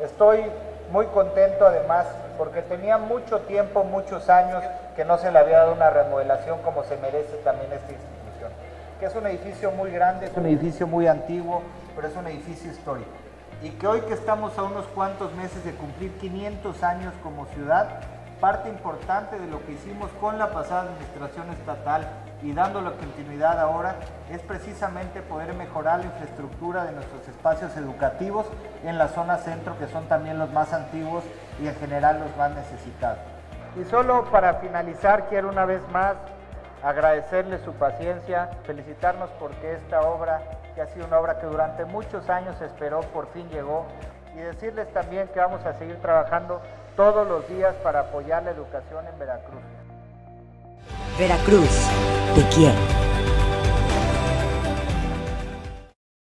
Estoy muy contento además porque tenía mucho tiempo, muchos años que no se le había dado una remodelación como se merece también esta institución, que es un edificio muy grande, es un edificio muy antiguo, pero es un edificio histórico. Y que hoy que estamos a unos cuantos meses de cumplir 500 años como ciudad, parte importante de lo que hicimos con la pasada administración estatal y dando continuidad ahora es precisamente poder mejorar la infraestructura de nuestros espacios educativos en la zona centro, que son también los más antiguos y en general los más necesitados. Y solo para finalizar, quiero una vez más agradecerle su paciencia, felicitarnos porque esta obra, que ha sido una obra que durante muchos años esperó, por fin llegó, y decirles también que vamos a seguir trabajando todos los días para apoyar la educación en Veracruz. Veracruz, te quiero.